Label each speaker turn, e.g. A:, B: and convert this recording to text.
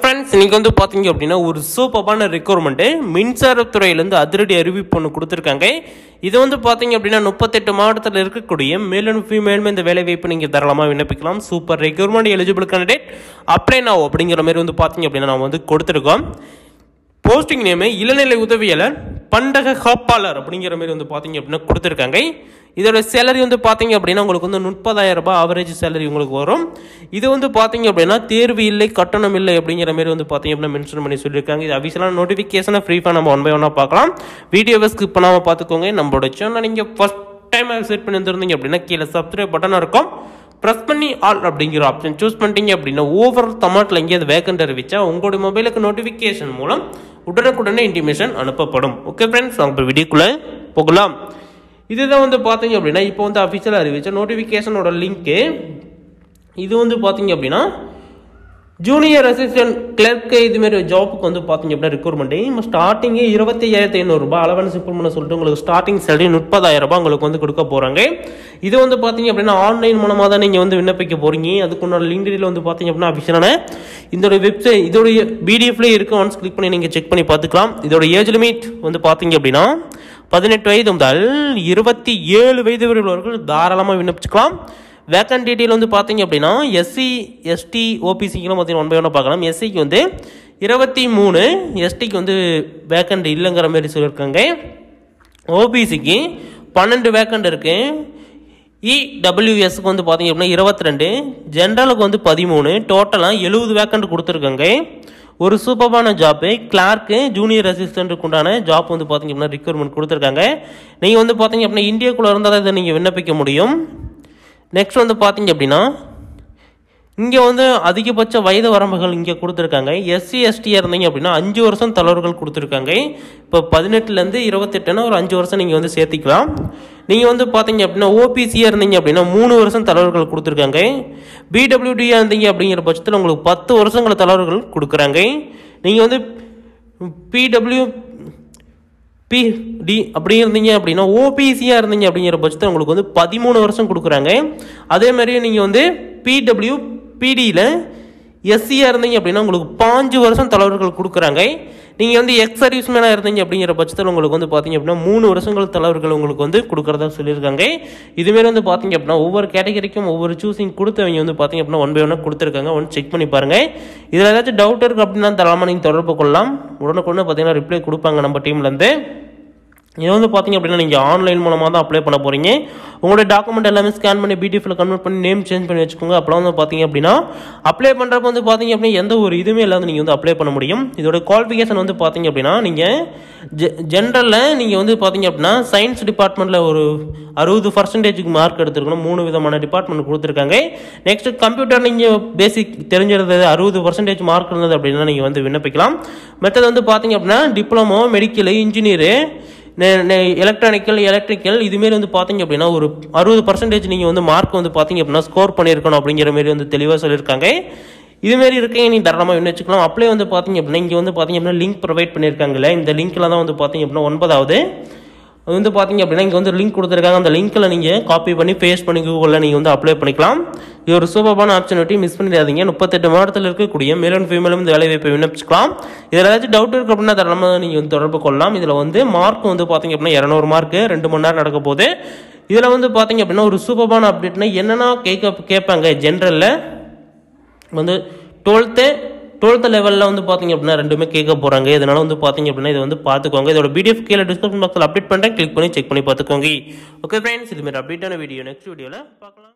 A: Friends இன்றைக்கி வந்து பார்த்தீங்க அப்படின்னா ஒரு சூப்பரான ரெக்யூர்மெண்ட்டு மின்சாரத்துறையிலேருந்து அதிரடி அறிவிப்பு ஒன்று கொடுத்துருக்காங்க. இது வந்து பார்த்தீங்க அப்படின்னா முப்பத்தெட்டு மாவட்டத்தில் இருக்கக்கூடிய மேலும் அண்ட் ஃபீமேலுமே இந்த வேலை வாய்ப்பு நீங்கள் தாராளமாக விண்ணப்பிக்கலாம். Super requirement eligible candidate apply now அப்படிங்கிற மாதிரி வந்து பார்த்தீங்க அப்படின்னா நம்ம வந்து கொடுத்துருக்கோம். போஸ்டிங் நேமு இளநிலை உதவியாளர் பண்டக காப்பாளர் அப்படிங்கிற மாதிரி வந்து பார்த்தீங்க அப்படின்னா கொடுத்துருக்காங்க. இதோட சேலரி வந்து பார்த்தீங்க அப்படின்னா உங்களுக்கு வந்து முப்பதாயிரம் ரூபாய் ஆவரேஜ் சேலரி உங்களுக்கு வரும். இது வந்து பார்த்தீங்க அப்படின்னா தேர்வு இல்லை கட்டணம் இல்லை அப்படிங்கிற மாதிரி வந்து பார்த்தீங்க அப்படின்னா மென்ஷன் பண்ணி சொல்லியிருக்காங்க. இது அபிஷியலான நோட்டிஃபிகேஷனை ஃப்ரீஃபாக நம்ம ஒன் பை ஒன்னாக பார்க்கலாம். வீடியோவை ஸ்கிப் பண்ணாமல் பார்த்துக்கோங்க. நம்மளோட சேனல் நீங்கள் ஃபஸ்ட் டைம் செட் பண்ணி வந்துருந்தீங்க அப்படின்னா கீழே சப்ஸ்கிரைப் பட்டன் இருக்கும். ப்ரெஸ் பண்ணி ஆல் அப்படிங்கிற ஆப்ஷன் சூஸ் பண்ணிட்டீங்க அப்படின்னா ஓவர் தமிழ்நாட்டில் எங்கேயாவது வேக்கண்ட் அறிவிச்சா உங்களுடைய மொபைலுக்கு நோட்டிஃபிகேஷன் மூலம் உடனுக்குடனே இன்டிமேஷன் அனுப்பப்படும். ஓகே ஃப்ரெண்ட்ஸ் நம்ம வீடியோக்குள்ளே போகலாம். இதுதான் வந்து பார்த்தீங்க அப்படின்னா இப்போ வந்து அஃபிஷியலாக அறிவிச்ச நோட்டிஃபிகேஷனோட லிங்க்கு இது வந்து பார்த்தீங்க அப்படின்னா ஜூனியர் அசிஸ்டன்ட் கிளர்க்கு இதுமாரி ஜாப்புக்கு வந்து பார்த்தீங்க அப்படின்னா ரெக்ரூட்மெண்ட் ஸ்டார்டிங்கே இருபத்தி ஐயாயிரத்தி ஐநூறுரூபா அலவன்ஸ் இம்ப்ரூவ்மெண்ட் சொல்லிட்டு உங்களுக்கு ஸ்டார்டிங் சேலரி முப்பதாயிரம் ரூபாய் உங்களுக்கு வந்து கொடுக்க போகிறாங்க இது வந்து பார்த்தீங்க அப்படின்னா ஆன்லைன் மூலமாக தான் நீங்கள் வந்து விண்ணப்பிக்க போகிறீங்க அதுக்குண்டான லிங்க்டில் வந்து பார்த்தீங்க அப்படின்னா அஃபிஷியலான இதோட வெப்சைட் இதோடைய பிடிஎஃப்லேயே இருக்குது ஒன்ஸ் கிளிக் பண்ணி நீங்கள் செக் பண்ணி பார்த்துக்கலாம். இதோட ஏஜ் லிமிட் வந்து பார்த்தீங்க அப்படின்னா பதினெட்டு வயது முதல் இருபத்தி ஏழு வயது வரை உள்ளவர்கள் தாராளமாக விண்ணப்பிச்சுக்கலாம். வேக்கன் டீட்டெயில் வந்து பார்த்தீங்க அப்படின்னா எஸ்சி எஸ்டி ஓபிசிக்கெலாம் பார்த்தீங்கன்னா ஒன் பை ஒன்னாக பார்க்கலாம். எஸ்சிக்கு வந்து இருபத்தி மூணு எஸ்டிக்கு வந்து வேக்கண்ட் இல்லைங்கிற மாதிரி சொல்லியிருக்காங்க. ஓபிசிக்கு பன்னெண்டு வேக்கண்ட் இருக்குது இடபிள்யூஎஸ்க்கு வந்து பார்த்தீங்க அப்படின்னா இருபத்தி ரெண்டு. ஜென்ரலுக்கு வந்து பதிமூணு. டோட்டலாக எழுபது வேக்கண்ட் கொடுத்துருக்காங்க. ஒரு சூப்பரான ஜாப்பு கிளார்க்கு ஜூனியர் அசிஸ்டண்ட்டுக்கு உண்டான ஜாப் வந்து பார்த்தீங்க அப்படின்னா ரிக்யூர்மெண்ட் கொடுத்துருக்காங்க. நீங்கள் வந்து பார்த்தீங்க அப்படின்னா இந்தியாக்குள்ளே இருந்தால் தான் இதை நீங்கள் விண்ணப்பிக்க முடியும். நெக்ஸ்ட் வந்து பார்த்தீங்க அப்படின்னா இங்கே வந்து அதிகபட்ச வயது வரம்புகள் இங்கே கொடுத்துருக்காங்க. எஸ்சி எஸ்டியாக இருந்தீங்க அப்படின்னா அஞ்சு வருஷம் தளர்வுகள் கொடுத்துருக்காங்க. இப்போ பதினெட்டுலேருந்து இருபத்தெட்டுனா ஒரு அஞ்சு வருஷம் நீங்கள் வந்து சேர்த்திக்கலாம். நீங்கள் வந்து பார்த்தீங்க அப்படின்னா ஓபிசியாக இருந்தீங்க அப்படின்னா மூணு வருஷம் தளர்வுகள் கொடுத்துருக்காங்க. பிடபிள்யூடியாக இருந்தீங்க அப்படிங்கிற பட்சத்தில் உங்களுக்கு பத்து வருஷங்கள் தளர்வுகள் கொடுக்குறாங்க. நீங்கள் வந்து பிடபிள்யூ பிடி அப்படி இருந்தீங்க அப்படின்னா ஓபிசியாக இருந்தீங்க அப்படிங்கிற பட்சத்தில் உங்களுக்கு வந்து பதிமூணு வருஷம் கொடுக்குறாங்க. அதே மாதிரி நீங்கள் வந்து பிடபிள்யூ பிடியில் எஸ்சியாக இருந்தீங்க அப்படின்னா உங்களுக்கு பாஞ்சு வருஷம் தலைவர்கள் கொடுக்குறாங்க. நீங்கள் வந்து எக்ஸ் சர்வீஸ்மேனாக இருந்தீங்க அப்படிங்கிற பட்சத்தில் உங்களுக்கு வந்து பார்த்தீங்க அப்படின்னா மூணு வருஷங்கள் தலைவர்கள் உங்களுக்கு வந்து கொடுக்குறதா சொல்லியிருக்காங்க. இதுமாரி வந்து பார்த்தீங்க அப்படின்னா ஒவ்வொரு கேட்டகரிக்கும் ஒவ்வொரு சூஸிங் கொடுத்தவங்க வந்து பார்த்தீங்க அப்படின்னா ஒன் பை ஒன்னாக கொடுத்துருக்காங்க. ஒன் செக் பண்ணி பாருங்கள் இதில் ஏதாச்சும் டவுட் இருக்குது அப்படின்னா தரலாமா நீங்கள் தொடர்பு கொள்ளலாம். உடனுக்குடனே பார்த்தீங்கன்னா ரிப்ளை கொடுப்பாங்க நம்ம டீம்லேருந்து இது வந்து பார்த்தீங்க அப்படின்னா நீங்கள் ஆன்லைன் மூலமாக தான் அப்ளை பண்ண போகிறீங்க உங்களுடைய டாக்குமெண்ட் எல்லாமே ஸ்கேன் பண்ணி பிடிஎஃப்ல கன்வெர்ட் பண்ணி நேம் சேஞ்ச் பண்ணி வச்சுக்கோங்க. அப்போலாம் வந்து பார்த்தீங்க அப்படின்னா அப்ளை பண்ணுறப்ப வந்து பார்த்தீங்க அப்படின்னா எந்த ஒரு இதுவுமே இல்லாத நீங்கள் வந்து அப்ளை பண்ண முடியும். இதோட குவாலிஃபிகேஷன் வந்து பார்த்தீங்க அப்படின்னா நீங்கள் ஜெ ஜென்ரலில் நீங்கள் வந்து பார்த்தீங்க அப்படின்னா சயின்ஸ் டிபார்ட்மெண்ட்டில் ஒரு அறுபது பர்சன்டேஜுக்கு மார்க் எடுத்துருக்கணும். மூணு விதமான டிபார்ட்மெண்ட் கொடுத்துருக்காங்க. நெக்ஸ்ட் கம்ப்யூட்டர் நீங்கள் பேசிக் தெரிஞ்சிருந்தது அறுபது பர்சன்டேஜ் மார்க் இருந்தது அப்படின்னா நீங்கள் வந்து விண்ணப்பிக்கலாம். மற்றது வந்து பார்த்தீங்க அப்படின்னா diploma medical engineer electronical electrical இதுமாரி வந்து பார்த்தீங்க அப்படின்னா ஒரு அறுபது பர்சன்டேஜ் நீங்கள் வந்து மார்க் வந்து பார்த்தீங்க அப்படின்னா ஸ்கோர் பண்ணியிருக்கணும் அப்படிங்கிற மாரி வந்து தெளிவாக சொல்லியிருக்காங்க இதுமாரி இருக்கீங்க நீ தாராளமாக என்ன வச்சுக்கலாம். அப்ளை வந்து பார்த்தீங்க அப்படின்னா இங்கே வந்து பார்த்தீங்க அப்படின்னா லிங்க் ப்ரொவைட் பண்ணியிருக்காங்கல்ல இந்த லிங்க்கில் தான் வந்து பார்த்தீங்க அப்படின்னா ஒன்பதாவது. அது வந்து பார்த்தீங்க அப்படின்னா இங்கே வந்து லிங்க் கொடுத்துருக்காங்க. அந்த லிங்க்கில் நீங்கள் காப்பி பண்ணி பேஸ்ட் பண்ணி கூகுளில் நீங்கள் வந்து அப்ளை பண்ணிக்கலாம். இது ஒரு சூப்பரான ஆப்பர்ச்சுனிட்டி மிஸ் பண்ணிடாதீங்க. முப்பத்தெட்டு மாவட்டத்தில் இருக்கக்கூடிய மேல் அண்ட் ஃபீமேலும் இந்த வேலைவாய்ப்பை விண்ணப்பிச்சுக்கலாம். இதில் ஏதாச்சும் டவுட் இருக்குது அப்படின்னா தரமாக நீங்கள் வந்து தொடர்பு கொள்ளலாம். இதில் வந்து மார்க் வந்து பார்த்தீங்க அப்படின்னா இரநூறு மார்க்கு ரெண்டு மணி நேரம் நடக்க போது இதில் வந்து பார்த்தீங்க அப்படின்னா ஒரு சூப்பரான அப்டேட்னா என்னென்னா கேட்க கேட்பாங்க ஜென்ரலில் வந்து டுவெல்த்து டுவெல்த் லெவலில் வந்து பார்த்திங்க அப்படின்னா ரெண்டுமே கேட்க போகிறாங்க இதனால் வந்து பார்த்தீங்க அப்படின்னா இதை வந்து பார்த்துக்கோங்க இதோட பிடிஎஃப் கீழே டிஸ்கிரிப்ஷன் பாக்ஸில் அப்டேட் பண்ணுறேன் கிளிக் பண்ணி செக் பண்ணி பார்த்துக்கோங்க ஓகே ஃப்ரெண்ட்ஸ் இதுமாரி அப்டேட்டான வீடியோ நெக்ஸ்ட் வீடியோவில் பார்க்கலாம்